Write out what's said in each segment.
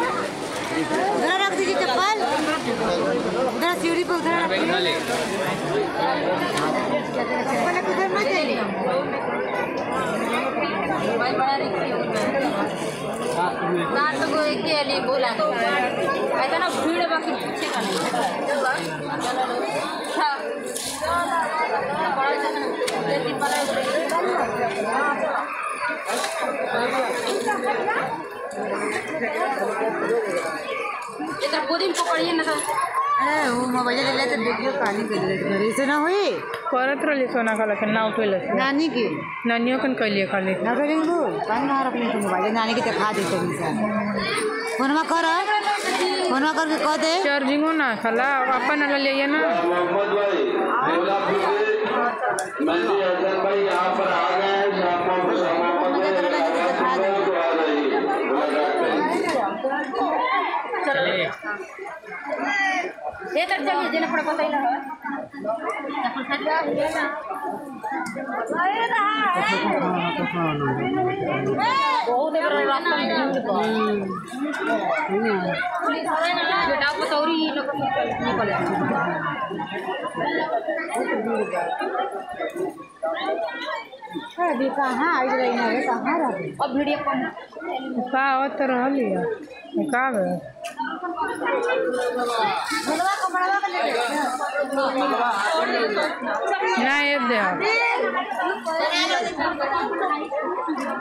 उधर रख दीजिए चप्पल। उधर सीढ़ी पे उधर चप्पल उधर मत जाइए। नाटक को एक के बोला। ऐसा ना भीड़ बाकी पीछे का नहीं। इधर गोदी पकड़िए ना तो। अरे वो मोबाइल ले ले तो देखियो पानी कर ले घरे से ना हुई? करत रहली सोना खाला के ना उठेल नानी की? नानियो कन कैलिए खाली। ना करेंगे बोल पानी ना रखने को मोबाइल नानी की दिखा देते इंसान फोनमा कर। फोनमा करके कह दे। चार्जिंगो ना खाला अपन वाला ले ना। मोहम्मद भाई देवलापुर से मेहदी हसन भाई यहाँ पर आ गए हैं शाम को समापन में आवाज़ को आ रही है मुलाकात ये तक चलिए जेने पड़ पता ही बहुत रास्ता। बेटा लोग निकल अभी कहाँ आई रही ना रे कहाँ रही अब वीडियो कम का आवत तो रहली है। का गए बोलवा कपड़ा का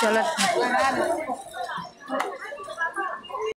चलत